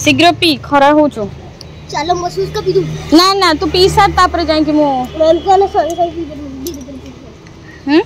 ଶୀଘ୍ର ପି ଖରା ହଉଛୁ ଚାଲ ମୋ ସୁସ୍କ ପି ଦଉ ନା ନା ତୁ ପି ସାର ତାପରେ ଯାଇକି ମୁଁ ମ୍ୟାମ୍ କହିଲେ ସରି ସରି ପି ଦେବି ହୁଁ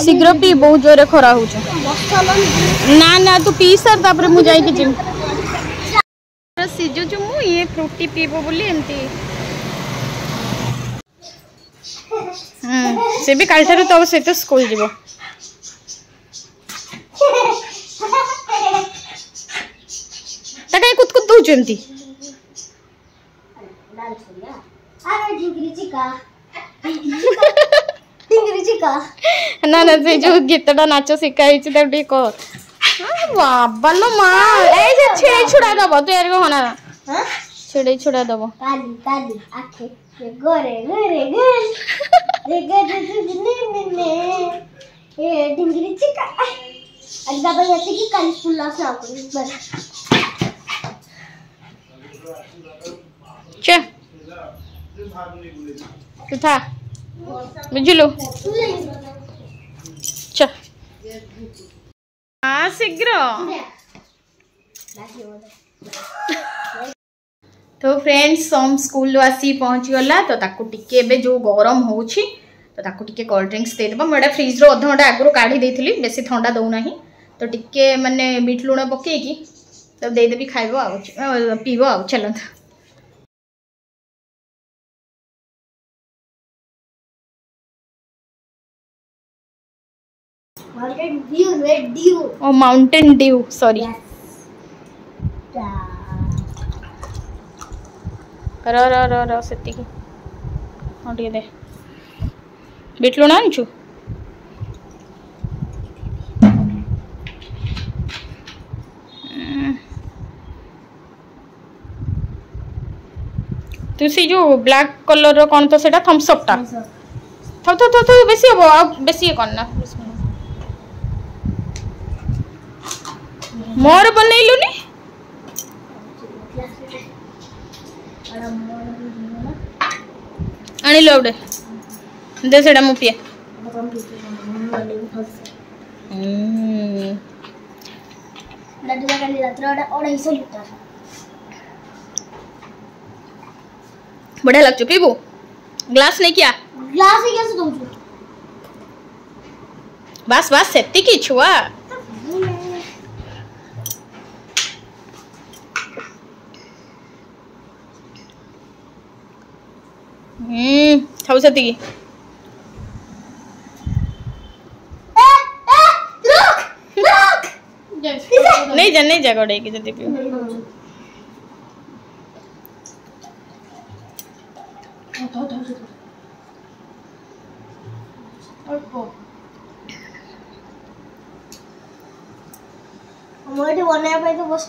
ଶୀଘ୍ର ପି ବହୁତ ଜୋରରେ ଖରା ହଉଛୁ ନା ନା ତୁ ପି ସାର ତାପରେ ମୁଁ ଯାଇକି ଯିବି ସିଝୁଛୁ ମୁଁ ଇଏ ଫ୍ରୁଟି ପିଇବ ବୋଲି ଏମିତି ହୁଁ ସେ ବି କାଲିଠାରୁ ତୋ ସହିତ ସ୍କୁଲ ଯିବ କହୁଛୁ ଏମିତି ନା ନା ସେ ଯୋଉ ଗୀତଟା ନାଚ ଶିଖା ହେଇଛି ତାକୁ ଟିକେ କହ ବାବାଲୋ ମା ଏଇ ଯେ ଛିଡ଼େଇ ଛୁଡ଼ା ଦବ ତୁ ଏର କହନା ଛିଡ଼େଇ ଛୁଡ଼ା ଦବ ଢିଙ୍ଗିରି ଚିକା ଆଜି ବାବା ଆସିକି କାଲି ସ୍କୁଲ ଆସ हाँ, शीघ्र तो फ्रेंड्स सोम स्कूल आसी पहुँची गला तो ताकू टिके एबे जो गरम हो तो ताकू टिके कोल्ड ड्रिंक्स दे देबा मडा फ्रिज रो अध घंटा आगरो काढी देथिली बेसी ठंडा दउ नाही तो टिके माने मीठ लुण पकेकी तो दे देबी खाइबो आ पीबो आ चलंता ओ माउंटेन ड्यू सॉरी रीट लुण आ तुसी जो ब्लैक कलर रो कौन तो सेटा थम्सअप टा थो थो थो थो बेसी हो आप बेसी कौन ना उसमें मोर बनैलुनि ଆଣିଲୁ ଆଉ ଗୋଟେ ଦେ बढ़िया लग चुकी ग्लास नहीं क्या ग्लास ही कैसे बस बस सेफ्टी की छुआ सरस्वती नहीं जन नहीं जगह उड़ेगी हमारे तो तो बस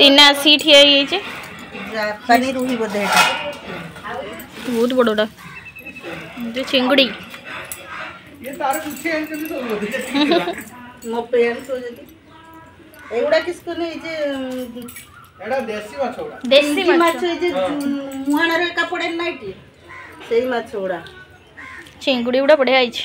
তিন আশি ঠিয়া হয়েছে জাপানি রুহি বোধে এটা বহুত বড়টা যে চিংড়ি ମୋ ପ୍ୟାଣ୍ଟ ସବୁ ଯଦି ଏଗୁଡ଼ା କିଛି କଲେ ଏଇ ଯେ ଦେଶୀ ମାଛ ଏଇ ଯେ ମୁହାଣରେ ଏକା ପଡ଼େ ନାଇଁ ସେଇ ମାଛ ଗୁଡ଼ା ଚିଙ୍ଗୁଡ଼ି ଗୁଡ଼ା ବଢ଼ିଆ ହେଇଛି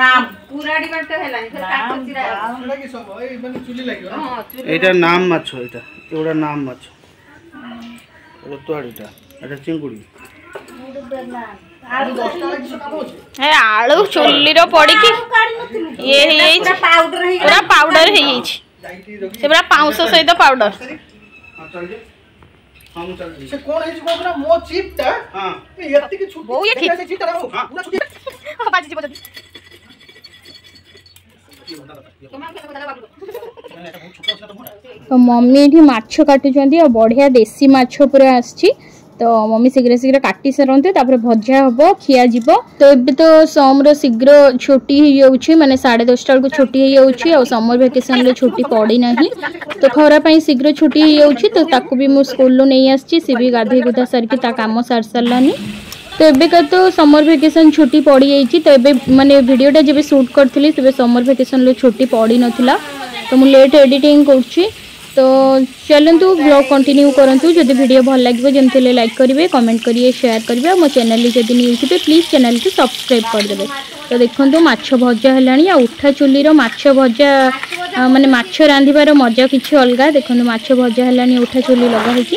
নাম এইটা নাম মাছ এটা এগুলা নাম মাছ এটা তোয়াড়িটা এটা চিଙ୍ଗୁড়ি আলু চুল্লির পড়িকি ইয়ে হয়েছে পুরা পাউডর হয়েছে সে পুরা পাউঁশ সহিত পাউডর হ্যাঁ, হ্যাঁ, সে কোন হয়েছে কোন না মো চিপটা হ্যাঁ এত কি ছুটি বউ এ ঠিক আছে চিপটা রাখো হ্যাঁ। পুরা ছুটি বাজি বাজি तो मम्मी ये मछ काटुंट बढ़िया देसी मछ पूरा तो मम्मी शीघ्र शीघ्र काटि सारे तापर भजा हे खिया जीव तो ये तो समर शीघ्र छुट्टी हो मैंने साढ़े दसटा बेलू छुट्टी हो समर भेकेशन छुट्टी पड़ना तो खरापाई शीघ्र छुट्टी हो तो भी मुझ स्कूल नहीं आसी सी भी गाधे गुधा सारिकी कम सारी सारानी তো এবেকার তো সমর ভ্যাকেশন ছুটি পড়ি যাইছি তো এবে মানে ভিডিওটা যেবে সুট করছিলি সেবে সমর ভ্যাকেশনরে ছুটি পড়ি নথিলা তো মু লেট এডিটিং করছি তো চলন্তু ব্লগ কন্টিনিউ করন্তু যদি ভিডিও ভাল লাগিব যেমতি হলে লাইক করবে কমেন্ট করিয়ে শেয়ার করবে আর মো চ্যানেল যদি নিউ থিবে প্লিজ চ্যানেলটি সবসক্রাইব করদেবে তো দেখন্তু মাছ ভজা হেলানি আর উঠা চুল্লির মাছ ভজা মানে মাছ রাঁধিবার মজা কিছু অলগা দেখন্তু মাছ ভজা হেলানি উঠা চুল্লি লগা হয়েছে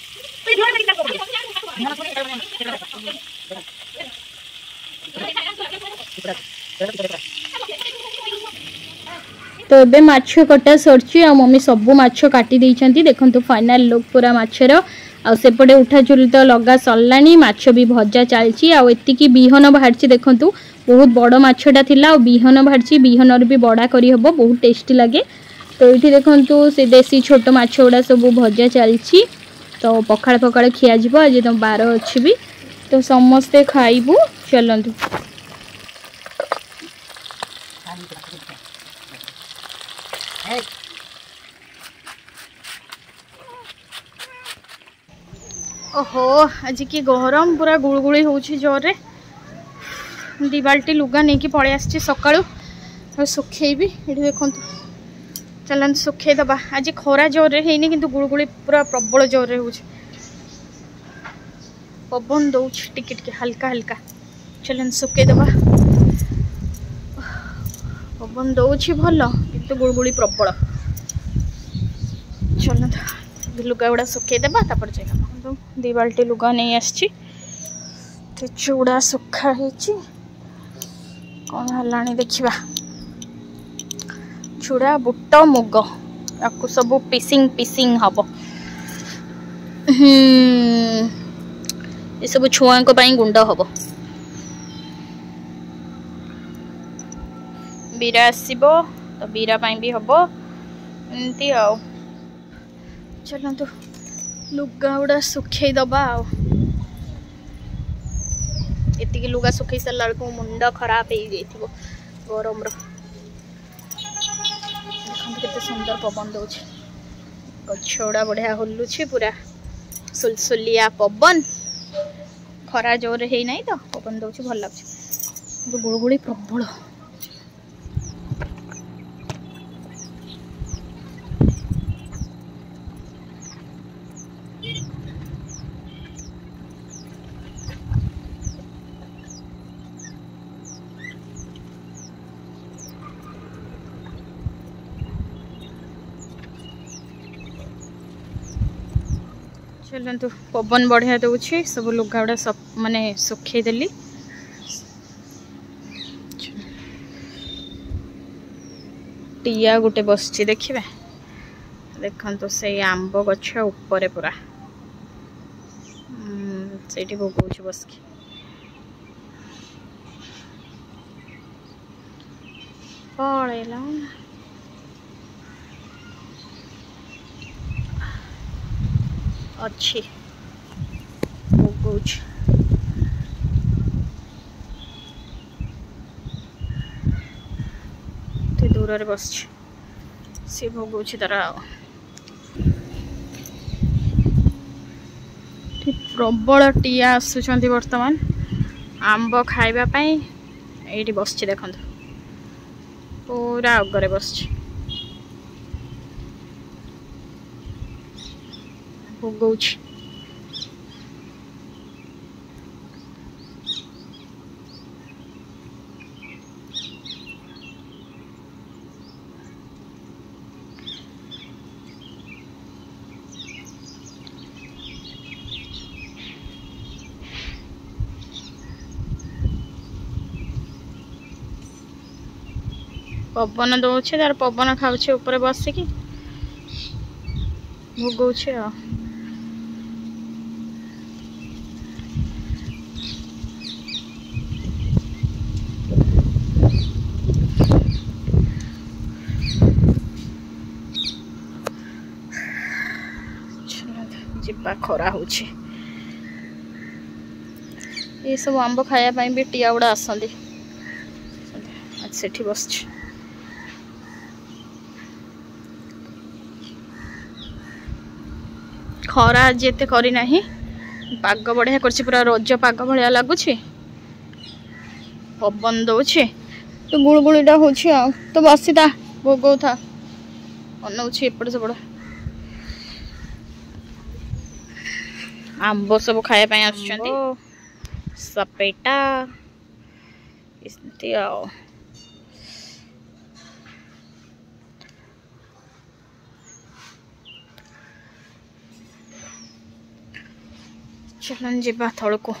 তো ଏବେ ମାଛ କଟା ସରିଛି ଆଉ ମମି ସବୁ ମାଛ କାଟି ଦେଇଛନ୍ତି ଦେଖନ୍ତୁ ଫାଇନାଲ୍ ଲୁକ୍ ପୁରା ମାଛର ଆଉ ସେପଟେ ଉଠା ଚୁଲି ତ ଲଗା ସରିଲାଣି ମାଛ ବି ଭଜା ଚାଲିଛି ଆଉ ଏତିକି ବିହନ ବାହାରିଛି ଦେଖନ୍ତୁ ବହୁତ ବଡ଼ ମାଛଟା ଥିଲା ଆଉ ବିହନ ବାହାରିଛି ବିହନରୁ ବି ବଡ଼ା କରିହେବ ବହୁତ ଟେଷ୍ଟି ଲାଗେ তো এইটি দেখুন সে দেশি ছোট মাছ গুড়া সব ভজা চালছি ତ ପଖାଳ ପଖାଳ ଖିଆଯିବ ଆଜି ତମ ବାର ଅଛି ବି ତ ସମସ୍ତେ ଖାଇବୁ ଚାଲନ୍ତୁ ଓହୋ ଆଜି କି ଗରମ ପୁରା ଗୁଳୁଗୁଳି ହେଉଛି ଜୋରରେ ଦୁଇ ବାଲ୍ଟି ଲୁଗା ନେଇକି ପଳେଇ ଆସିଛି ସକାଳୁ ଶୁଖେଇବି ଏଠି ଦେଖନ୍ତୁ चल सुखे दबा आज खरा जोर है कि गुड़गुड़ पूरा प्रबल जोर हो पवन टिके टिके हल्का हल्का चल सुखे दबा पवन दौर भल कि गुड़गुड़ प्रबल चल लुगा गुड़ा सुखेदेप दी बाल्टी लुगा नहीं आसचुड़ा सुखाई कौन है देखा चुड़ा बुट मुग या सब पिसींग पिसींग हम ये सब छुआ गुंड हम बीरा आसब तो बीरापाई भी हम एमती आ चल तो लुगा गुड़ा सुखदबा ये लुगा सुख सर बेल मुंड खराब हो गरम रहा ଦେଖନ୍ତୁ କେତେ ସୁନ୍ଦର ପବନ ଦେଉଛି ଗଛ ଗୁଡ଼ା ବଢ଼ିଆ ହୁଲୁଛି ପୁରା ସୁଲସୁଲିଆ ପବନ ଖରା ଜୋରରେ ହେଇନାହିଁ ତ ପବନ ଦେଉଛି ଭଲ ଲାଗୁଛି ଗୁଳୁଗୁଳି ପ୍ରବଳ ଚାଲନ୍ତୁ ପବନ ବଢ଼ିଆ ଦେଉଛି ସବୁ ଲୁଗାଗୁଡ଼ା ସଫ ମାନେ ଦେଲି ଟିଆ ଗୋଟେ ବସିଛି ଦେଖିବା ଦେଖନ୍ତୁ ସେଇ ଆମ୍ବ ଗଛ ଉପରେ ପୁରା ସେଇଠି ଭୋଗଉଛି ବସିକି ପଳେଇଲା ଅଛି ମୁଁ କହୁଛି ଏତେ ଦୂରରେ ବସିଛି ସେ ଭୋଗଉଛି ତାର ଆଉ ପ୍ରବଳ ଟିଆ ଆସୁଛନ୍ତି ବର୍ତ୍ତମାନ ଆମ୍ବ ଖାଇବା ପାଇଁ ଏଇଠି ବସିଛି ଦେଖନ୍ତୁ ପୁରା ଅଗରେ ବସିଛି Google. ପବନ ଦେଉଛି ତାର ପବନ ଖାଉଛି ଉପରେ ବସିକି ଭୋଗଉଛି ଆଉ ପୁରା ଖରା ହେଉଛି ଏସବୁ ଆମ୍ବ ଖାଇବା ପାଇଁ ବି ଟିଆ ଗୁଡ଼ା ଆସନ୍ତି ସେଠି ବସିଛି ଖରା ଆଜି ଏତେ କରିନାହିଁ ପାଗ ବଢ଼ିଆ କରିଛି ପୁରା ରଜ ପାଗ ଭଳିଆ ଲାଗୁଛି ପବନ ଦେଉଛି ତ ଗୁଳୁଗୁଳିଟା ହେଉଛି ଆଉ ତ ବସିଥା ଭୋଗଉଥା ଅନଉଛି ଏପଟ ସେପଟ ଆମ୍ବ ସବୁ ଖାଇବା ପାଇଁ ଆସୁଛନ୍ତି ସପେଟା ଏମିତି ଆଉ ଚାଲନ୍ ଯିବା ତଳକୁ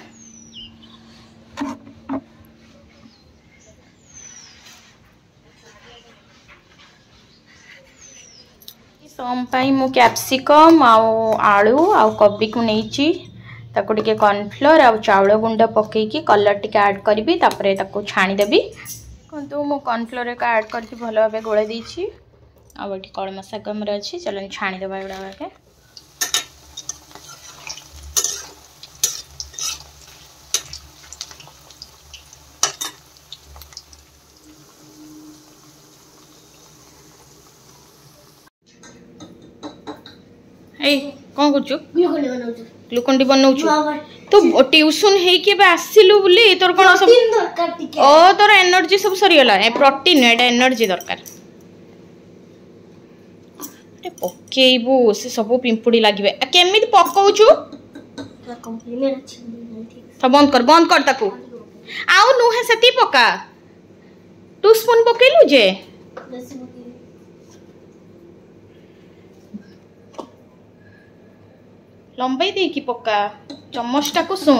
ପାଇଁ ମୁଁ କ୍ୟାପ୍ସିକମ୍ ଆଉ ଆଳୁ ଆଉ କୋବିକୁ ନେଇଛି ତାକୁ ଟିକେ କର୍ଣ୍ଣଫ୍ଲୋର୍ ଆଉ ଚାଉଳ ଗୁଣ୍ଡ ପକେଇକି କଲର୍ ଟିକେ ଆଡ଼୍ କରିବି ତାପରେ ତାକୁ ଛାଣିଦେବି ଦେଖନ୍ତୁ ମୁଁ କର୍ଣ୍ଣଫ୍ଲୋର୍ ଏକ ଆଡ଼୍ କରିକି ଭଲ ଭାବେ ଗୋଳେଇ ଦେଇଛି ଆଉ ଏଠି କଳମ ଶାଗ ଆମର ଅଛି ଚାଲନ୍ତୁ ଛାଣିଦେବା ଏଗୁଡ଼ାକ এই କ'ଣ କରୁଛୁ ଗ୍ଲୁକୋନ୍ ଡି ବନଉଛୁ ତୁ ଟ୍ୟୁସନ୍ ହେଇକି ଏବେ ଆସିଲୁ ବୋଲି ତୋର କ'ଣ ସବୁ ଓ ତୋର ଏନର୍ଜି ସବୁ ସରିଗଲା ଏ ପ୍ରୋଟିନ୍ ଏଇଟା ଏନର୍ଜି ଦରକାର ପକେଇବୁ ସେ ସବୁ ପିମ୍ପୁଡ଼ି ଲାଗିବେ କେମିତି ପକଉଛୁ বন্ধ কর বন্ধ কর তাকু আউ নুহে সেতি পকা টু স্পুন পকাইলু যে লম্বাই ଦେଇକି ପକା ଚମଚଟାକୁ ଶୁଣ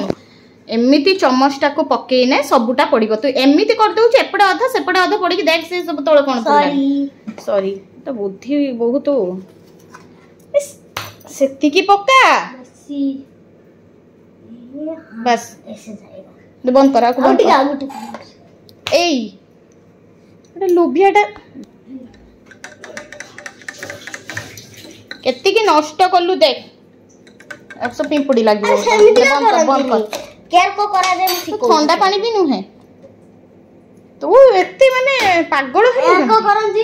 ଏମିତି ଚମଚଟାକୁ ପକେଇନେ ସବୁଟା ପଡିବ ତୁ ଏମିତି କରିଦେଉଛୁ ଏପଟେ ଅଧା ସେପଟେ ଅଧା ପଡିକି ଦେଖ ସେ ସବୁ ତଳେ କ'ଣ ସରି ତ ବୁଦ୍ଧି ବହୁତ ସେତିକି ପକା ବାସ୍ ବନ୍ଦ କର ଏଇ ଗୋଟେ ଲୋଭିଆଟା କେତିକି ନଷ୍ଟ କଲୁ ଦେଖ अब सब में पड़ी लगी बंद कर बंद कर केयर को करा दे मुसी तो को ठंडा पानी भी नु है तो वो व्यक्ति माने पागल है केयर को करंती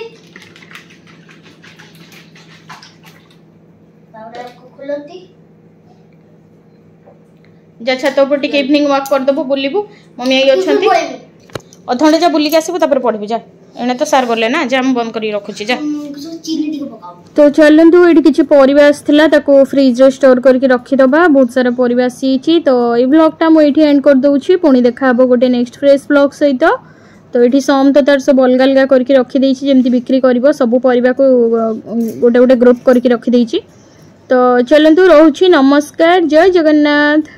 पाउडर को खुलंती जा छात तो ऊपर टिके इवनिंग हाँ। वॉक कर दबो बुलिबू मम्मी आई अछंती অধঘণ্টা যা বুলিকি আসবু তারপরে পড়বি যা এনে তো স্যার বললে না যে আমি বন্ধ করি রাখুছি যা তো চলন্তু এটি কিছু পরিবা আসছিলা তাকে ফ্রিজরে স্টোর করিকি রখিদবা বহুত সারা পরিবা আসিছি তো এই ব্লগটা মু এটি এন্ড করে দউছি পুনি দেখা হবো গোটে নেক্সট ফ্রেশ ব্লগ সহিত তো এটি সম তো তার সব অলগা অলগা করিকি রখি দেইছি যেমতি বিক্রি করিব সবু পরিবাকু গোটে গোটে গ্রুপ করিকি রখি দেইছি তো চলন্তু রহুছি নমস্কার জয় জগন্নাথ